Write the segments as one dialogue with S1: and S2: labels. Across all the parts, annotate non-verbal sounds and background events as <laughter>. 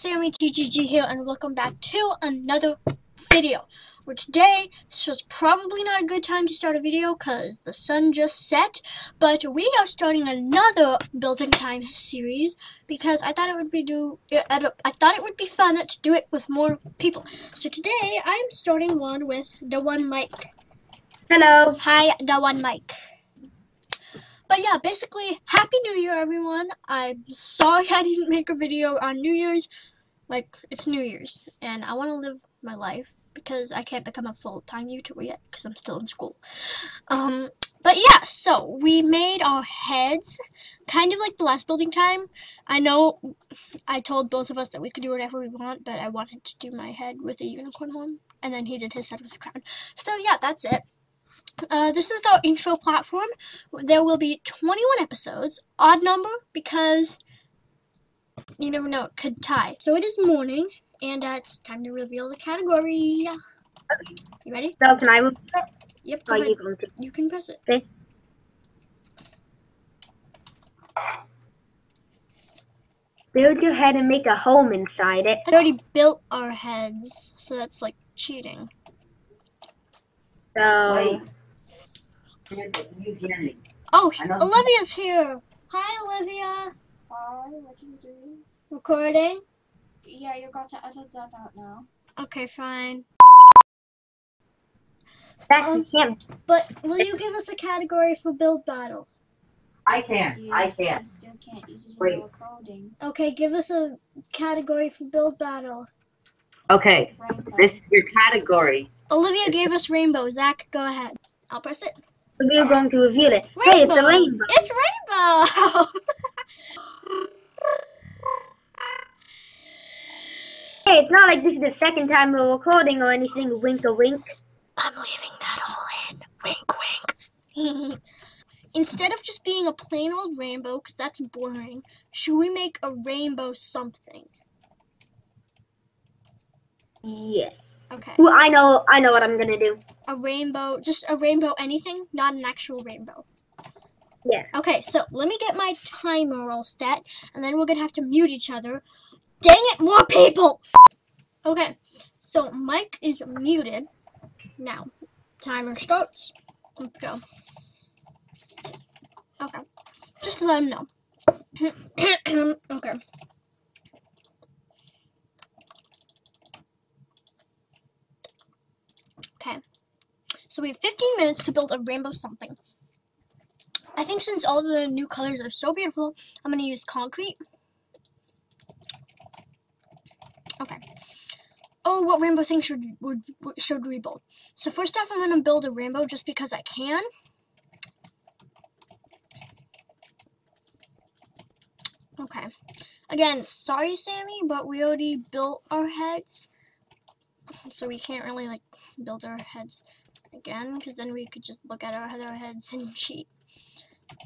S1: Sammy TGG here and welcome back to another video. Where today, this was probably not a good time to start a video because the sun just set, but we are starting another building time series because I thought it would be do I thought it would be fun to do it with more people. So today I'm starting one with DaOneMike.
S2: Hello.
S1: Hi, DaOneMike. But yeah, basically, Happy New Year, everyone. I'm sorry <laughs> I didn't make a video on New Year's. Like, it's New Year's, and I want to live my life because I can't become a full-time YouTuber yet because I'm still in school. Um, but yeah, so we made our heads kind of like the last building time. I know I told both of us that we could do whatever we want, but I wanted to do my head with a unicorn horn, and then he did his head with a crown. So yeah, that's it. Uh, this is our intro platform. There will be 21 episodes, odd number because you never know, it could tie. So it is morning, and uh, it's time to reveal the category. You ready?
S2: So can I move it?
S1: Yep,
S2: Or
S1: go
S2: you
S1: ahead.
S2: going to?
S1: You can press it.
S2: Okay. Build your head and make a home inside it.
S1: I already built our heads, so that's like cheating.
S2: So
S3: Wait. You hear me?
S1: Oh, Olivia's here. Hi, Olivia.
S4: Hi, what are you doing?
S1: Recording?
S4: Yeah, you got to edit that out now.
S1: Okay, fine.
S2: that
S1: Um,
S2: you can't.
S1: But will you give us a category for build battle?
S3: I can.
S4: You
S3: I can.
S4: still can't use it in
S3: Wait.
S4: your recording.
S1: Okay, give us a category for build battle.
S3: Okay.
S4: Rainbow.
S3: This is your category.
S1: Olivia gave us rainbow. Zach, go ahead. I'll press it.
S2: We're going to reveal it. Hey, it's a rainbow.
S1: It's rainbow. <laughs>
S2: Hey, it's not like this is the second time we're recording or anything. Wink a wink.
S1: I'm leaving that all in. Wink, wink. <laughs> Instead of just being a plain old rainbow, because that's boring, should we make a rainbow something?
S2: Yes.
S1: Okay.
S2: Well, I know. I know what I'm gonna do.
S1: A rainbow, just a rainbow anything, not an actual rainbow.
S2: Yeah.
S1: Okay, so let me get my timer all set, and then we're gonna have to mute each other. Dang it, more people! Okay, so Mike is muted. Now, timer starts. Let's go. Okay, just let him know. <clears throat> okay. Okay. So we have 15 minutes to build a rainbow something. I think since all the new colors are so beautiful, I'm going to use concrete. Okay. Oh, what rainbow thing should would, should we build? So first off, I'm going to build a rainbow just because I can. Okay. Again, sorry, Sammy, but we already built our heads, so we can't really like build our heads again because then we could just look at our heads and <laughs> cheat.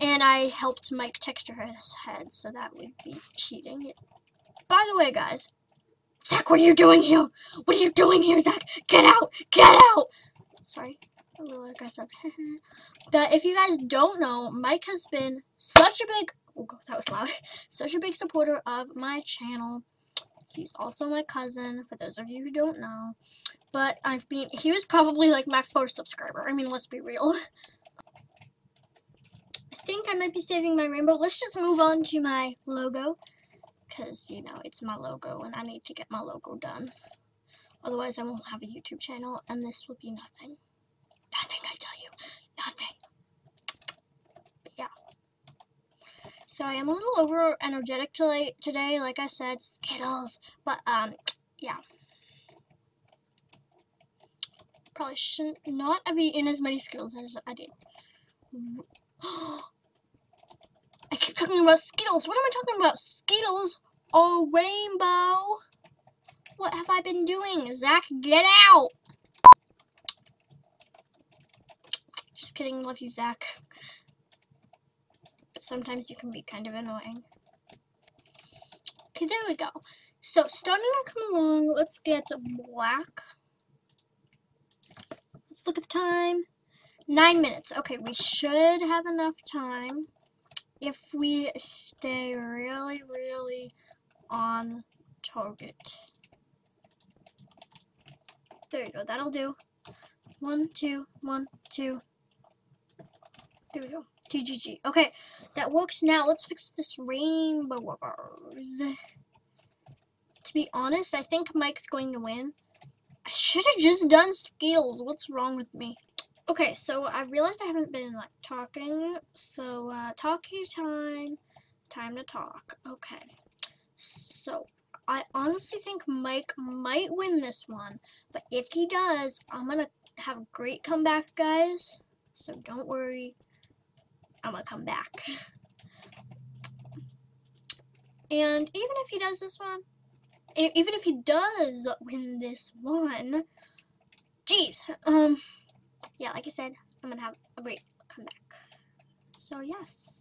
S1: And I helped Mike texture his head, so that would be cheating. By the way, guys, Zach, what are you doing here? What are you doing here, Zach? Get out! Get out! Sorry, a little aggressive. <laughs> but if you guys don't know, Mike has been such a big oh, God, that was loud. <laughs> Such a big supporter of my channel. He's also my cousin, for those of you who don't know. But I've been, he was probably like my first subscriber. I mean, let's be real. <laughs> I think I might be saving my rainbow. Let's just move on to my logo. Because, you know, it's my logo and I need to get my logo done. Otherwise, I won't have a YouTube channel and this will be nothing. Nothing, I tell you. Nothing. But yeah. So I am a little over energetic today, today, like I said, Skittles. But, um, yeah. Probably shouldn't not have eaten as many Skittles as I did. <gasps> <gasps> Talking about Skittles. What am I talking about? Skittles or rainbow? What have I been doing? Zach, get out! Just kidding, love you, Zach. But sometimes you can be kind of annoying. Okay, there we go. So, starting to come along, let's get black. Let's look at the time. Nine minutes. Okay, we should have enough time if we stay really, really on target. There you go. That'll do. One, two, one, two. There we go. TGG. Okay, that works now. Let's fix this rainbow of ours. To be honest, I think Mike's going to win. I should have just done skills. What's wrong with me? Okay, so I realized I haven't been like talking. So uh talkie time. Time to talk. Okay. So I honestly think Mike might win this one. But if he does, I'm gonna have a great comeback, guys. So don't worry. I'm gonna come back. And even if he does this one, even if he does win this one, geez, um, yeah, like I said, I'm gonna have a great comeback. So yes.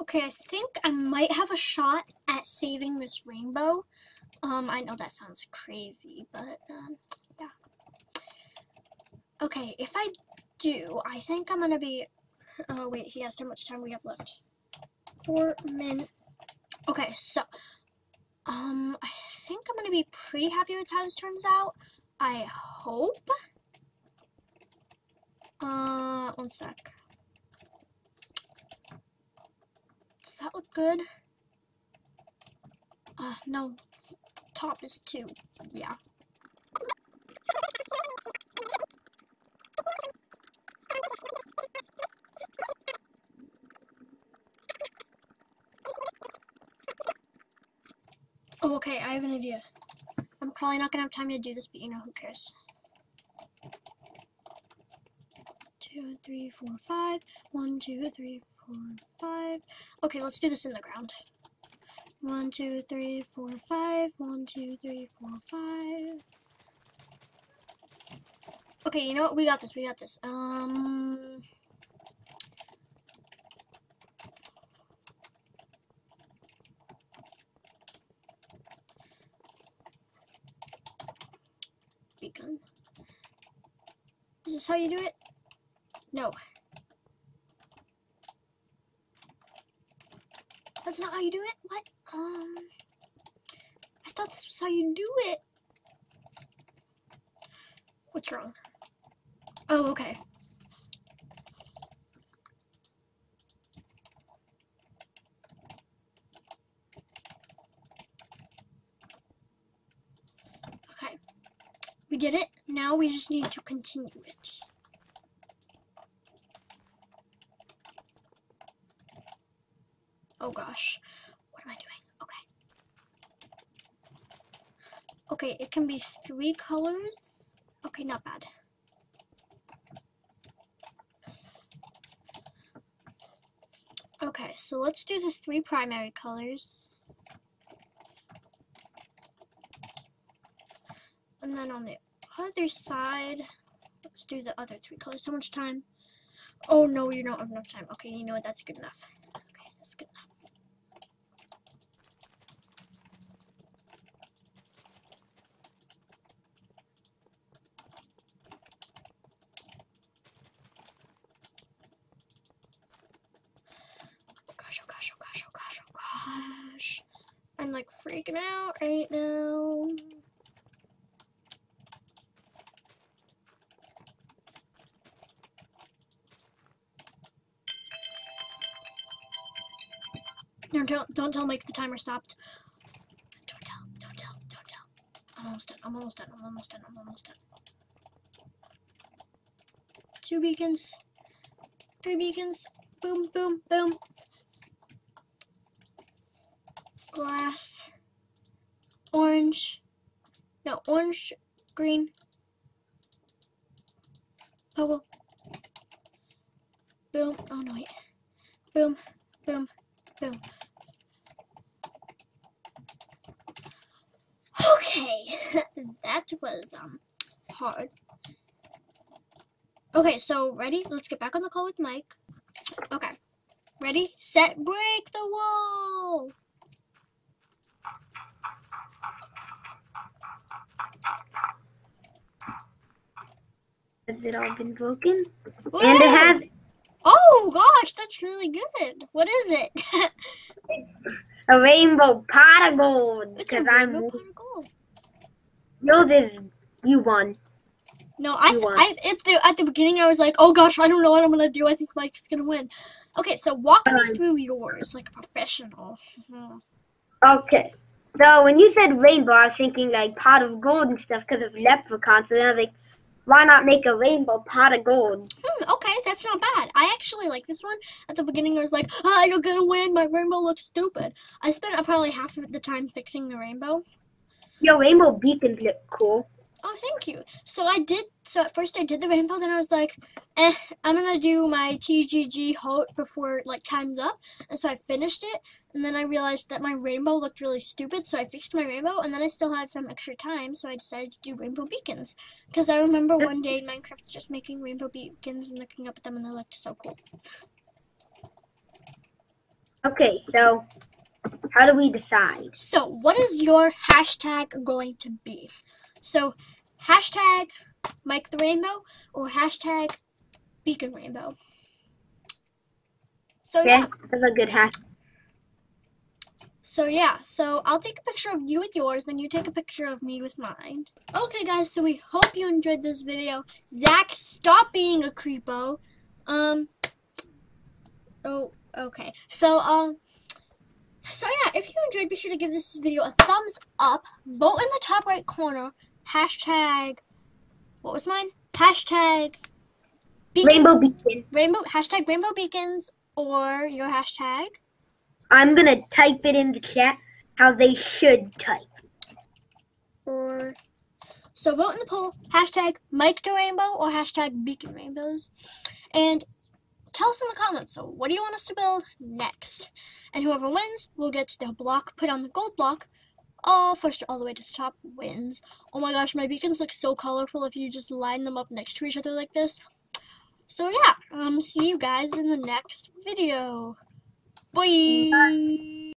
S1: Okay, I think I might have a shot at saving this rainbow. Um, I know that sounds crazy, but um, yeah. Okay, if I do, I think I'm gonna be. Oh wait, he has how much time we have left. Four minutes. Okay, so um, I think I'm gonna be pretty happy with how this turns out. I hope. Uh, one sec. Does that look good? Uh, no. Top is two. Yeah. Oh, okay, I have an idea. I'm probably not gonna have time to do this, but you know, who cares? Two, three, four, five. One, two, three, four, five. Okay, let's do this in the ground. One, two, three, four, five. One, two, three, four, five. Okay, you know what? We got this. We got this. Um. Beacon. Is this how you do it? No. That's not how you do it? What? Um. I thought this was how you do it. What's wrong? Oh. Okay. Did it. Now we just need to continue it. Oh gosh. What am I doing? Okay. Okay, it can be three colors. Okay, not bad. Okay, so let's do the three primary colors. And then on the other side, let's do the other three colors. How much time? Oh no, you don't have enough time. Okay, you know what? That's good enough. Okay, that's good enough. Freaking out right now. No, don't don't tell Mike the timer stopped. Don't tell, don't tell, don't tell. I'm almost done. I'm almost done. I'm almost done. I'm almost done. Two beacons. Three beacons. Boom, boom, boom. Glass. Orange. No, orange, green. Purple. Boom. Oh no, wait. Boom, boom, boom. Okay, <laughs> that was um hard. Okay, so ready? Let's get back on the call with Mike. Okay, ready, set, break the wall.
S2: Has it all been broken?
S1: Whoa!
S2: And it has.
S1: Oh, Oh gosh, that's really good. What is it? <laughs>
S2: A rainbow pot of gold. Because I'm
S1: rainbow pot of gold.
S2: yours is you won.
S1: No, I. I at the at the beginning I was like, oh gosh, I don't know what I'm gonna do. I think Mike's gonna win. Okay, so walk me
S2: Um,
S1: through yours like a professional. <laughs>
S2: Okay. So when you said rainbow, I was thinking like pot of gold and stuff because of leprechauns. And I was like, why not make a rainbow pot of gold?
S1: Hmm, okay, that's not bad. I actually like this one. At the beginning, I was like, ah, you're gonna win. My rainbow looks stupid. I spent uh, probably half of the time fixing the rainbow.
S2: Your rainbow beacons look cool.
S1: Oh, thank you. So I did. So at first I did the rainbow. Then I was like, eh, I'm gonna do my TGG halt before like time's up. And so I finished it. And then I realized that my rainbow looked really stupid. So I fixed my rainbow. And then I still had some extra time. So I decided to do rainbow beacons. Because I remember one day in Minecraft just making rainbow beacons and looking up at them, and they looked so cool.
S2: Okay, so how do we decide?
S1: So, what is your hashtag going to be? So, hashtag Mike the Rainbow or hashtag Beacon Rainbow. So
S2: Okay,
S1: yeah,
S2: that's a good hash.
S1: so yeah, so I'll take a picture of you with yours, then you take a picture of me with mine. Okay, guys, so we hope you enjoyed this video. Zach, stop being a creepo. Um. Oh, okay. So um. If you enjoyed, be sure to give this video a thumbs up. Vote in the top right corner. Hashtag. What was mine? Hashtag. Beacon,
S2: Rainbow beacon.
S1: rainbow hashtag rainbow beacons or your hashtag.
S2: I'm gonna type it in the chat how they should type.
S1: or so vote in the poll hashtag Mike to Rainbow or hashtag Beacon Rainbows, and tell us in the comments. So what do you want us to build next? And whoever wins will get the block put on the gold block. All first all the way to the top wins. Oh my gosh, my beacons look so colorful if you just line them up next to each other like this. So yeah, um, see you guys in the next video. Bye.